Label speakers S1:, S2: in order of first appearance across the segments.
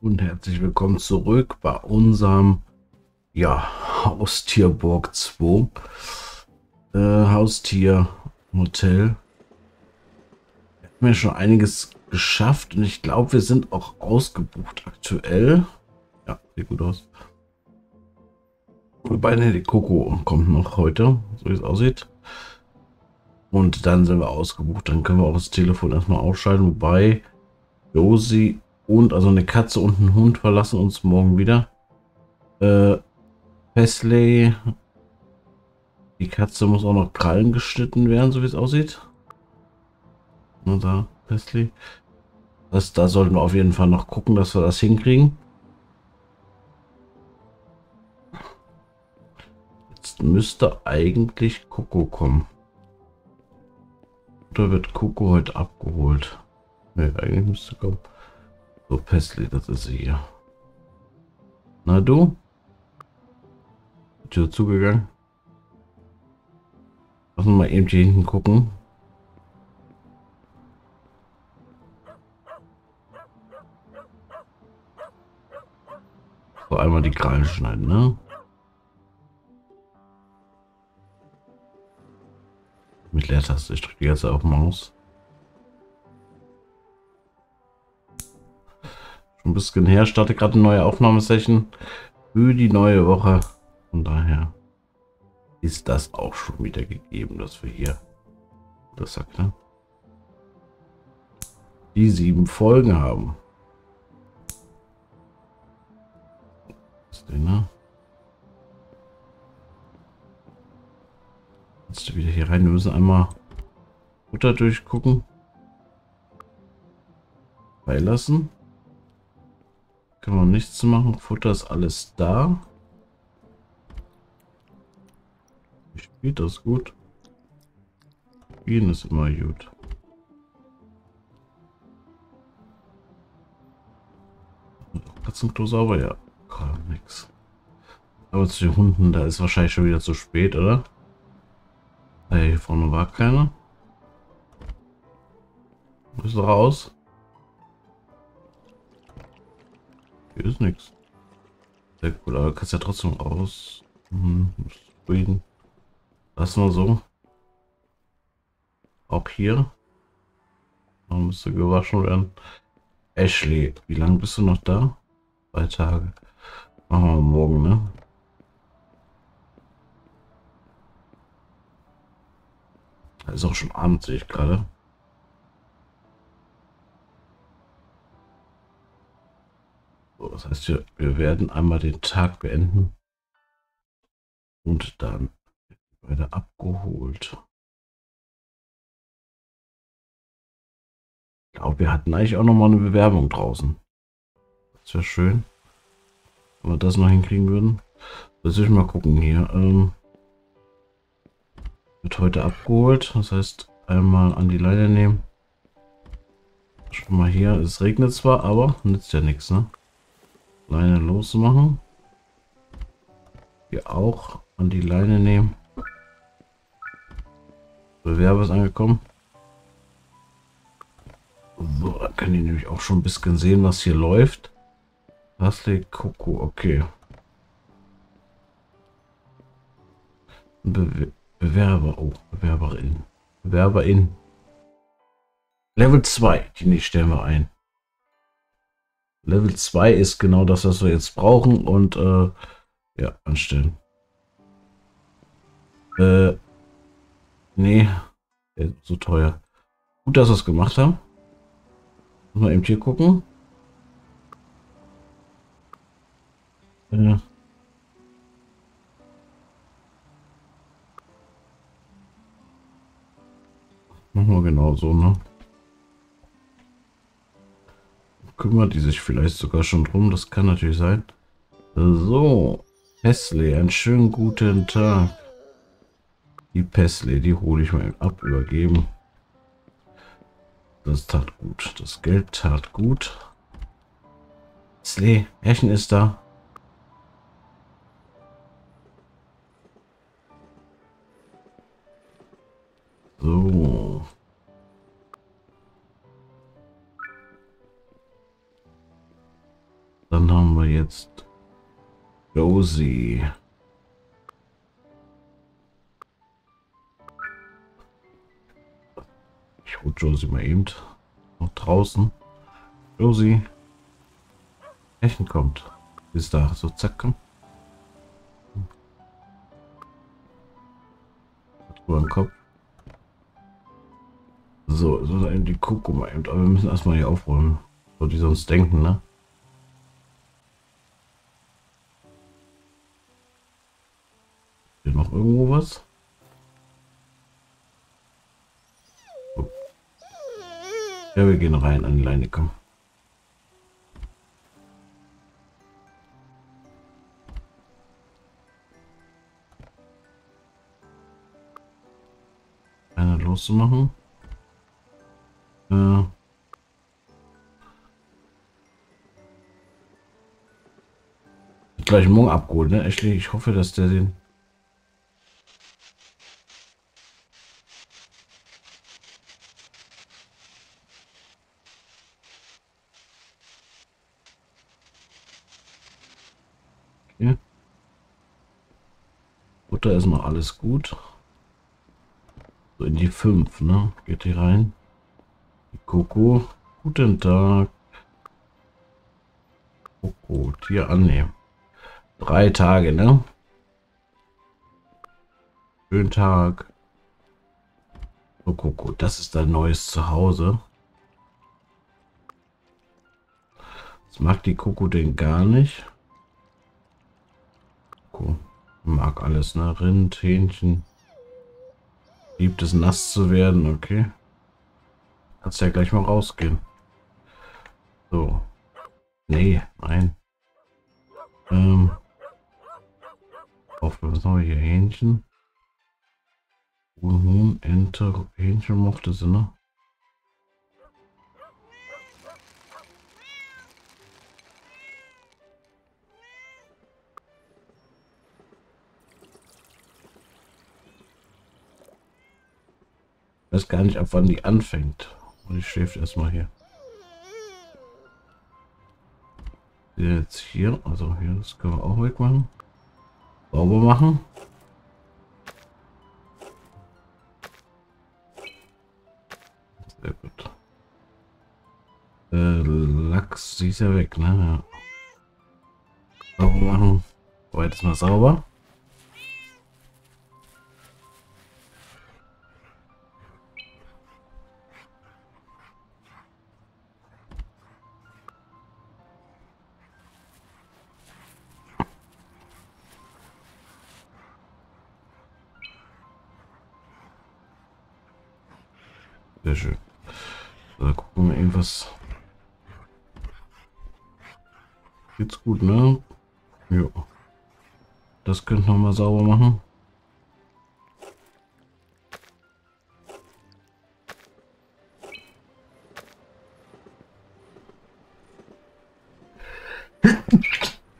S1: und herzlich willkommen zurück bei unserem ja, Haustierburg 2 äh, Haustier Hotel. Wir haben ja schon einiges geschafft und ich glaube, wir sind auch ausgebucht aktuell. Ja, sieht gut aus. Wobei, ne, die Coco kommt noch heute, so wie es aussieht. Und dann sind wir ausgebucht. Dann können wir auch das Telefon erstmal ausschalten. Wobei Josie und also eine Katze und ein Hund verlassen uns morgen wieder. Äh, Pesley. Die Katze muss auch noch Krallen geschnitten werden, so wie es aussieht. Und da, Pesley. Das, da sollten wir auf jeden Fall noch gucken, dass wir das hinkriegen. Jetzt müsste eigentlich Coco kommen. Oder wird Coco heute abgeholt? Ne, eigentlich müsste kommen. So, Pesley, das ist sie hier. Na du? Tür zugegangen. Lass uns mal eben hier hinten gucken. So, einmal die Krallen schneiden, ne? Mit Leertaste. Ich drücke die ganze auf Maus. Ein bisschen her. Starte gerade eine neue Aufnahmesession für die neue Woche. Von daher ist das auch schon wieder gegeben, dass wir hier das sagt, ne? die sieben Folgen haben. Der, ne? Jetzt wieder hier rein. Wir müssen einmal Futter durchgucken. Beilassen. Können wir nichts machen. Futter ist alles da. Spielt das gut. Spielen ist immer gut. Katzenklo sauber, ja. Kann nix. Aber zu den Hunden, da ist wahrscheinlich schon wieder zu spät, oder? Hey, hier vorne war keiner. Ist raus. Hier ist nichts. Sehr gut, aber du kannst ja trotzdem raus. Hm, zufrieden. Lassen wir so. Auch hier. Da müsste gewaschen werden. Ashley, wie lange bist du noch da? Zwei Tage. Machen wir morgen, ne? Ist auch schon Abend, sehe ich gerade. So, das heißt, wir, wir werden einmal den Tag beenden und dann werde abgeholt. Ich glaube, wir hatten eigentlich auch noch mal eine Bewerbung draußen. Das wäre schön, wenn wir das noch hinkriegen würden. Lass ich mal gucken hier. Ähm, wird heute abgeholt. Das heißt, einmal an die Leine nehmen. Schon mal hier. Es regnet zwar, aber nützt ja nichts, ne? Leine losmachen. Hier auch an die Leine nehmen. Bewerber ist angekommen. So, da kann ich nämlich auch schon ein bisschen sehen, was hier läuft. Parsley Coco, okay. Be Bewerber, oh, Bewerberin. Bewerberin. Level 2, die stellen wir ein. Level 2 ist genau das, was wir jetzt brauchen und äh, ja, anstellen. Äh, Nee, so teuer. Gut, dass wir es gemacht haben. Mal eben hier gucken. Äh. Machen wir genau so, ne? Kümmert die sich vielleicht sogar schon drum, das kann natürlich sein. So, Hesley, einen schönen guten Tag. Die Pestle, die hole ich mal ab, übergeben. Das tat gut. Das Geld tat gut. Slee, Herrchen ist da. So. Dann haben wir jetzt Josie. Ich hole Josie mal eben noch draußen. Josie. Echen kommt. Ist da. So, zack, komm. Über den Kopf. So, so eben die Kuckuck mal eben. Aber wir müssen erstmal hier aufräumen. So die sonst denken, ne? Noch irgendwo was? So. Ja, wir gehen rein an die Leine, komm. Eine loszumachen. Äh. Gleich morgen abgeholt, ne? Ich hoffe, dass der den Okay. Butter ist noch alles gut. So in die 5, ne? Geht hier rein. Die Coco. Guten Tag. Coco, Tier annehmen. Drei Tage, ne? Schönen Tag. Oh, Coco, das ist dein neues Zuhause. Das mag die Coco denn gar nicht. Coco mag alles, ne? Rind, Hähnchen. Liebt es nass zu werden, okay. Kannst ja gleich mal rausgehen. So. Nee, nein. Ähm. Auf, was haben wir hier? Hähnchen. Huhn, Ente, Hähnchen mochte sie, ne? Weiß gar nicht, ab wann die anfängt. Und ich schläft erstmal hier. Jetzt hier, also hier, das können wir auch wegmachen. Sauber machen. Sehr gut. Äh, Lachs, sie ist ja weg, ne? Ja. Sauber machen. Zweites Mal sauber. Sehr schön. Da gucken wir irgendwas. Geht's gut, ne? Ja. Das könnten wir mal sauber machen.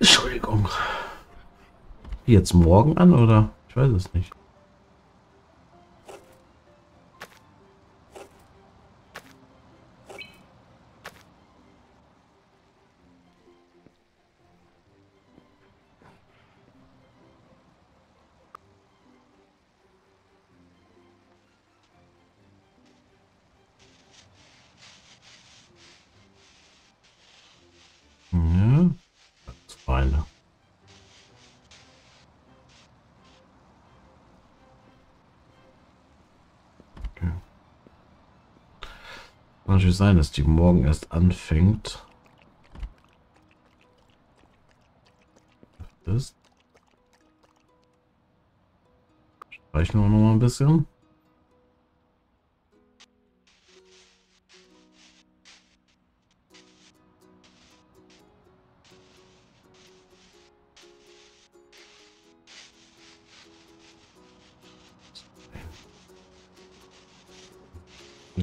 S1: Entschuldigung. Jetzt morgen an oder? Ich weiß es nicht. Natürlich sein, dass die morgen erst anfängt. Das. Streichen wir noch mal ein bisschen.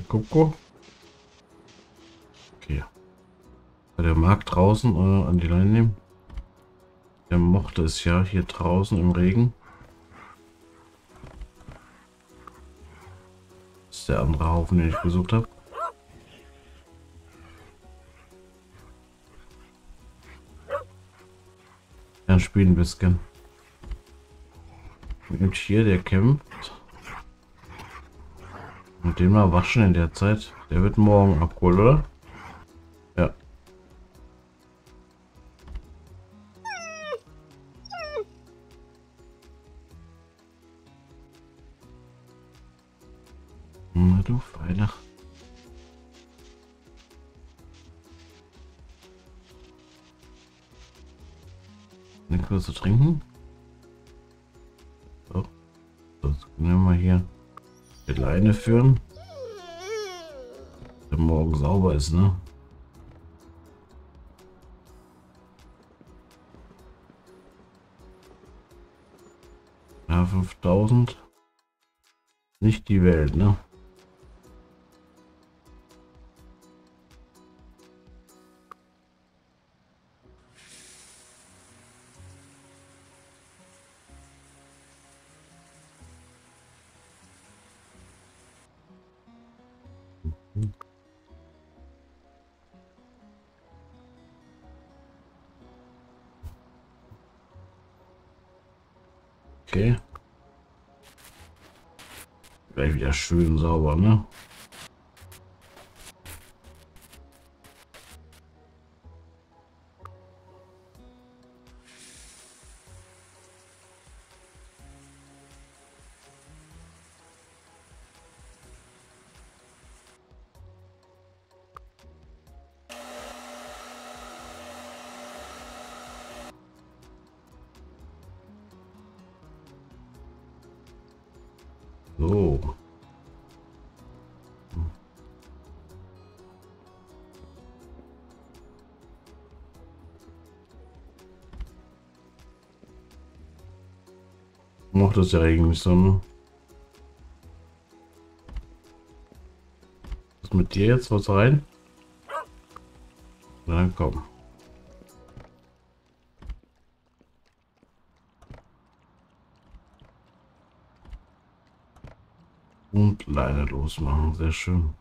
S1: Coco. Okay. Der mag draußen äh, an die Leine nehmen. Der mochte es ja hier draußen im Regen. Das ist der andere Haufen, den ich besucht habe. Dann spielen ein bisschen. Und hier, der kämpft. Und den mal waschen in der Zeit. Der wird morgen abgeholt, oder? Nichts zu trinken? So. Das können wir hier die Leine führen. Der morgen sauber ist, ne? Ja, 5000. Nicht die Welt, ne? Gleich wieder schön sauber, ne? So, ne? Was mit dir jetzt was rein? Na dann komm. Und Leine losmachen. Sehr schön.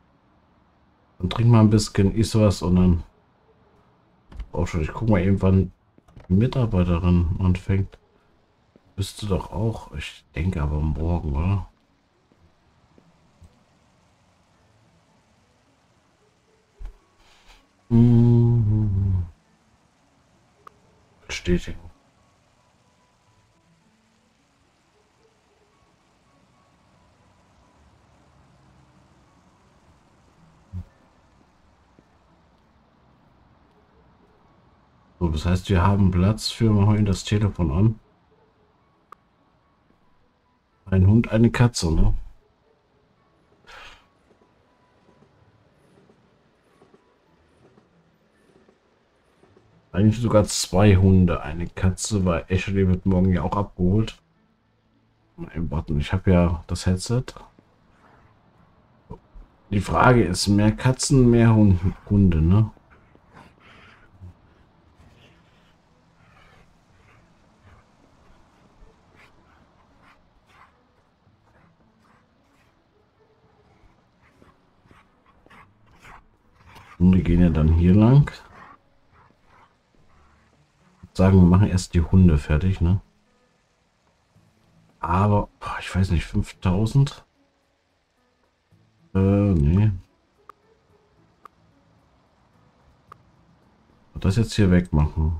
S1: Dann trink mal ein bisschen, isst was und dann auch schon. Ich guck mal eben, wann die Mitarbeiterin anfängt. Bist du doch auch. Ich denke aber morgen, oder? Mhm. Bestätigen. So, das heißt, wir haben Platz für, wir das Telefon an. Ein Hund, eine Katze, ne? Eigentlich sogar zwei Hunde, eine Katze, weil Ashley wird morgen ja auch abgeholt. Nein, warten, ich habe ja das Headset. Die Frage ist, mehr Katzen, mehr Hunde, ne? Und wir gehen ja dann hier lang. Sagen, wir machen erst die Hunde fertig, ne? Aber, ich weiß nicht, 5000? Äh, nee. Das jetzt hier wegmachen.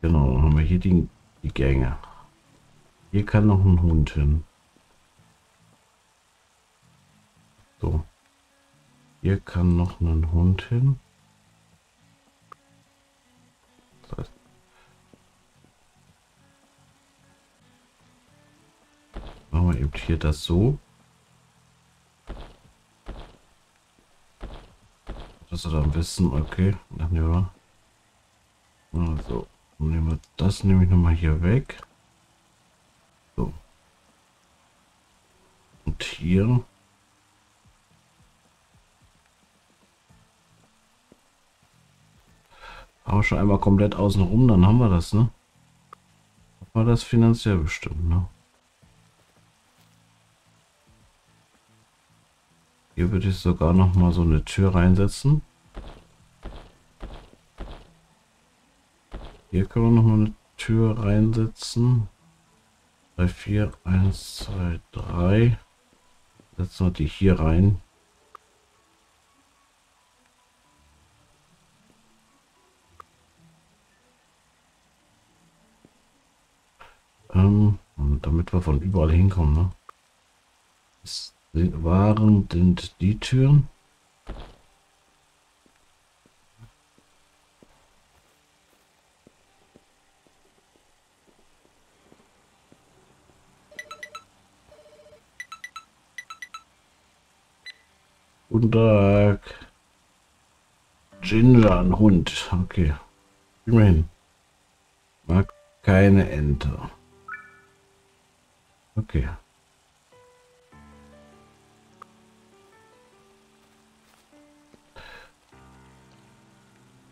S1: Genau, dann haben wir hier die, die Gänge. Hier kann noch ein Hund hin. So. Hier kann noch ein Hund hin. Machen wir eben hier das so. Dass wir dann wissen, okay, dann nehmen wir. Also, nehmen wir das nämlich noch mal hier weg. So. Und hier Aber schon einmal komplett außen rum, dann haben wir das, ne? War das finanziell bestimmt, ne? Hier würde ich sogar noch mal so eine Tür reinsetzen. Hier können wir noch mal eine Tür reinsetzen. 3, 4, 1, 2, 3. Setzen wir die hier rein. Damit wir von überall hinkommen, ne? Das waren sind die Türen. Guten Tag. Ginger, ein Hund. Okay. Immerhin. Mag keine Ente. Okay.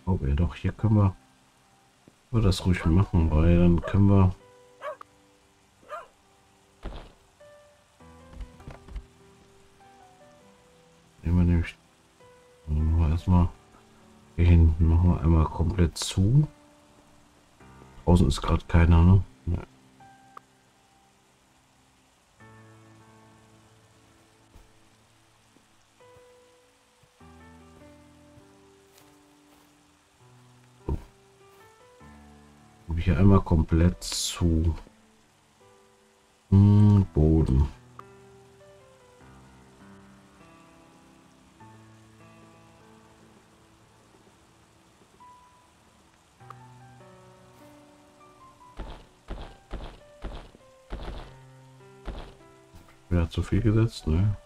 S1: Oh, ja doch, hier können wir, wir das ruhig machen, weil dann können wir nehmen wir nämlich erstmal hier hinten machen wir einmal komplett zu. Draußen ist gerade keiner, ne? Einmal komplett zu. Hm, Boden. Wer hat zu viel gesetzt, ne?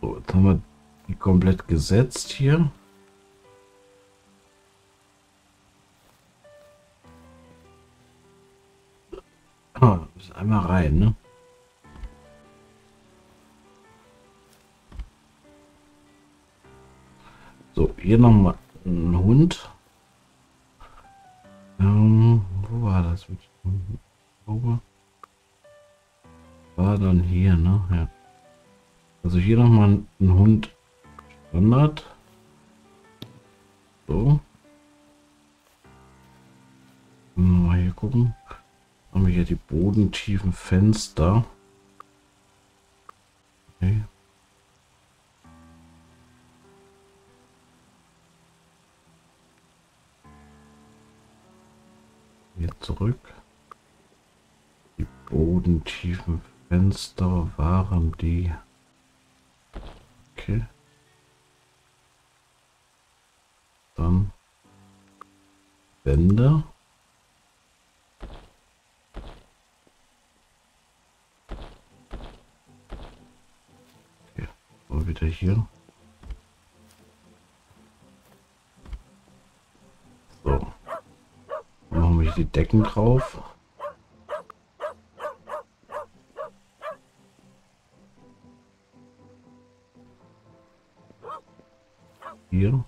S1: So, jetzt haben wir die komplett gesetzt hier. Einmal rein, ne? So, hier noch mal ein Hund. Ähm, wo war das? Wo war dann hier, ne? Ja. Also hier noch mal ein Hund Standard. So. Hier die bodentiefen Fenster. Okay. Hier zurück. Die bodentiefen Fenster waren die. Okay. Dann Wände. Wieder hier. So. Dann machen wir die Decken drauf. Hier.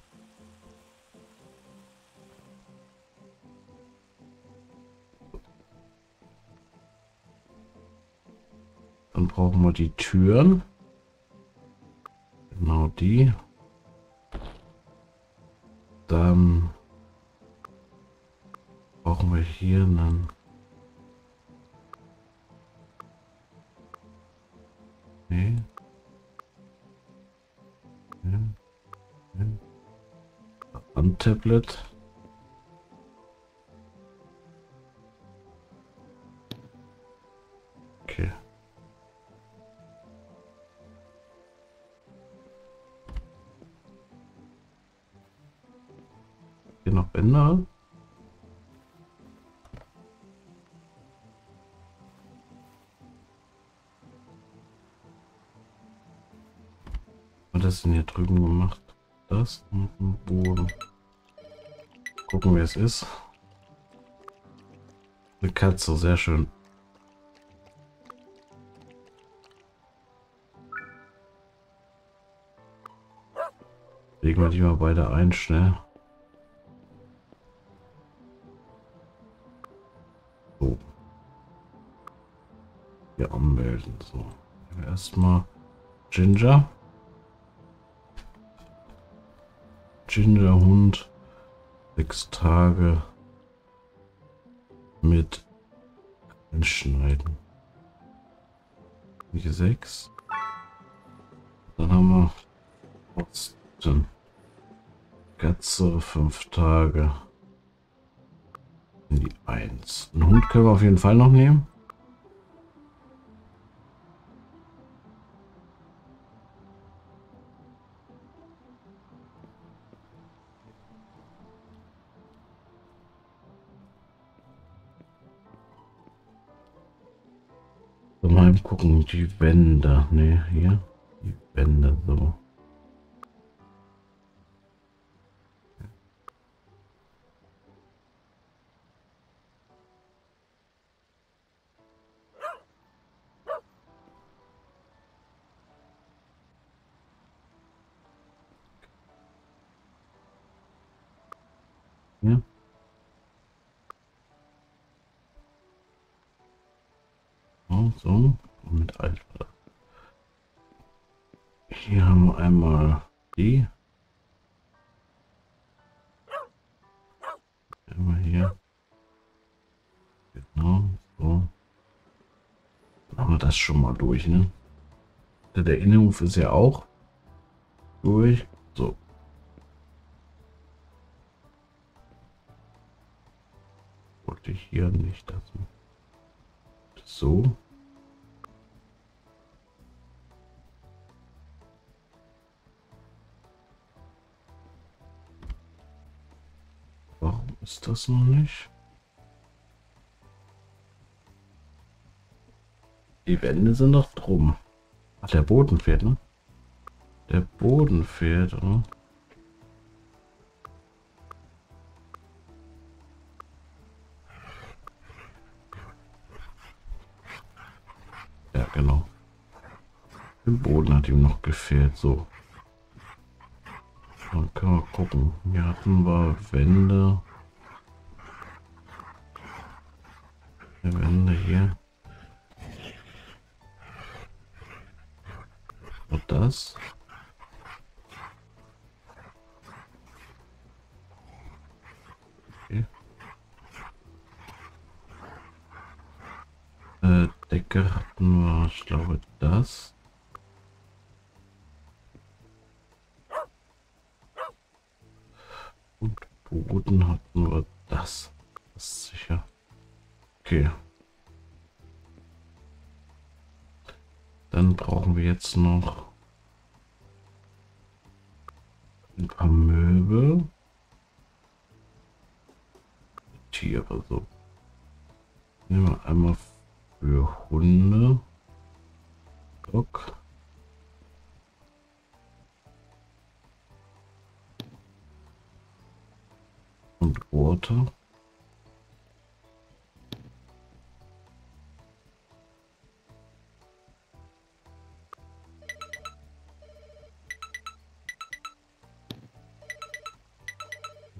S1: Dann brauchen wir die Türen die. Dann brauchen wir hier einen Nee. Nee. Nee. Ein Tablet. Ändern. Was ist denn hier drüben gemacht? Das und ein Boden. Gucken, wer es ist. Eine Katze, sehr schön. Legen wir die mal beide ein, schnell. Hier anmelden. So, erstmal Ginger. Ginger Hund. Sechs Tage mit Entschneiden. Die sechs. Dann haben wir Osten. Katze, fünf Tage. In die eins. Einen Hund können wir auf jeden Fall noch nehmen. Gucken, die Wände. Ne, hier. Die Wände so. Ja. Oh, so, mit Alpha. Hier haben wir einmal die. Einmal hier. Genau, so. Dann wir das schon mal durch, ne? Der Innenhof ist ja auch durch. So, wollte ich hier nicht das so ist das noch nicht die Wände sind noch drum Ach, der Boden fehlt ne der Boden fehlt oder? genau. Im Boden hat ihm noch gefehlt. So. Dann können wir gucken. Hier hatten wir Wände. Wände hier. Und das. Decke hatten wir, ich glaube, das. Und Boden hatten wir das. Das ist sicher. Okay. Dann brauchen wir jetzt noch ein paar Möbel. Tiere so. Nehmen wir einmal für Hunde. Dog. Und Water.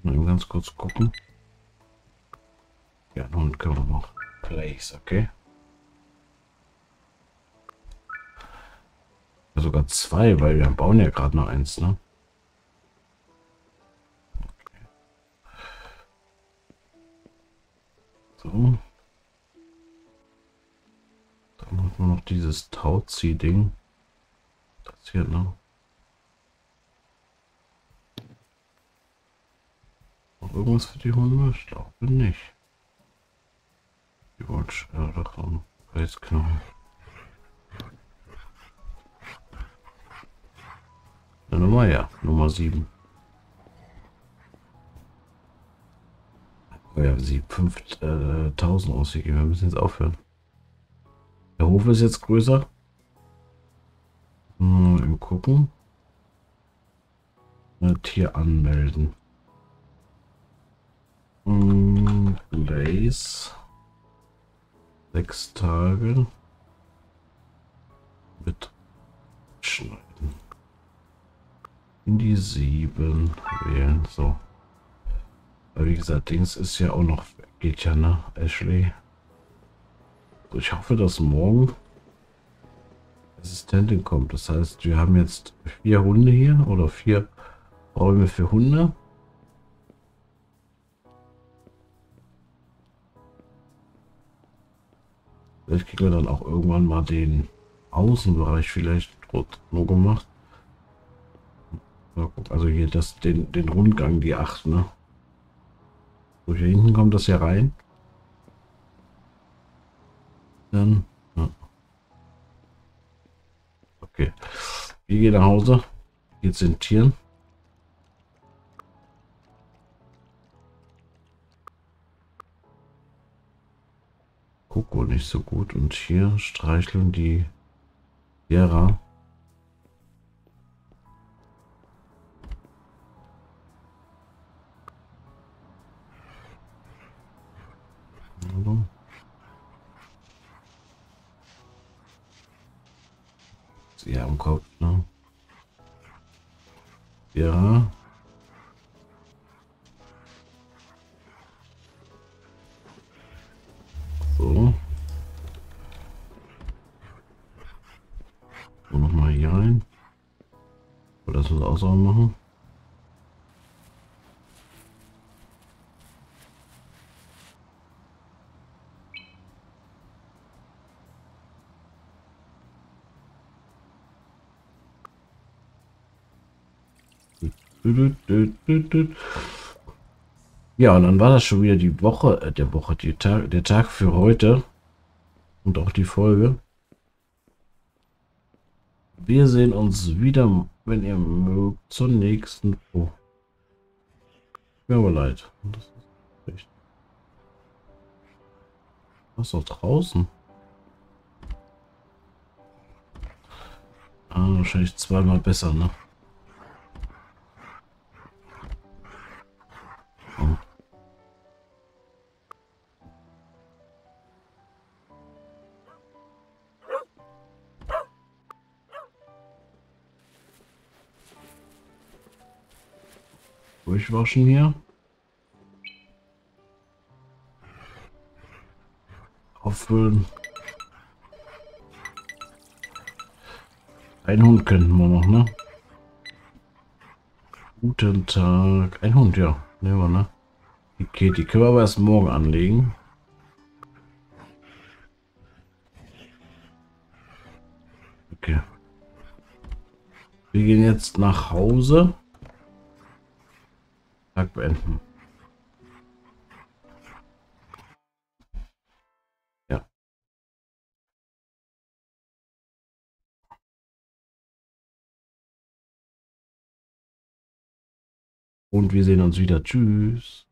S1: Mal ganz kurz gucken. Ja, nun können wir noch Place, okay? sogar zwei, weil wir bauen ja gerade noch eins, ne? Dann hat man noch dieses Tauzieh-Ding. Das hier, ne? Irgendwas für die Hunde? Ich glaube nicht. Die Watch, äh, doch, Reisknochen. Eine Nummer, ja. Nummer 7. Oh ja, sie 5000 äh, ausgegeben. Wir müssen jetzt aufhören. Der Hof ist jetzt größer. Mal gucken. Tier anmelden. Blaze. Sechs Tage. Mit Schneiden in die 7 wählen. So. Aber wie gesagt, Dings ist ja auch noch, geht ja, ne? Ashley. So, ich hoffe, dass morgen Assistentin kommt. Das heißt, wir haben jetzt vier Hunde hier oder vier Räume für Hunde. Vielleicht kriegen wir dann auch irgendwann mal den Außenbereich vielleicht nur gemacht. Also hier das, den, den Rundgang, die 8, ne? So, hier hinten kommt das ja rein. Dann, ja. Okay. Wir gehen nach Hause. Jetzt sind Tieren. Nicht so gut. Und hier streicheln die Sierra. Sie am Kopf, ne? Ja. Das muss auch so machen. Ja, und dann war das schon wieder die Woche, äh, der Woche, die Tag, der Tag für heute. Und auch die Folge. Wir sehen uns wieder, wenn ihr mögt, zur nächsten. Oh. Mir aber leid. Das ist echt. Was doch draußen? Ah, wahrscheinlich zweimal besser, ne? Durchwaschen hier. Auffüllen. Ein Hund könnten wir noch, ne? Guten Tag. Ein Hund, ja. Nehmen wir, ne? Okay, die können wir aber erst morgen anlegen. Okay. Wir gehen jetzt nach Hause. Tag beenden. Ja. Und wir sehen uns wieder. Tschüss.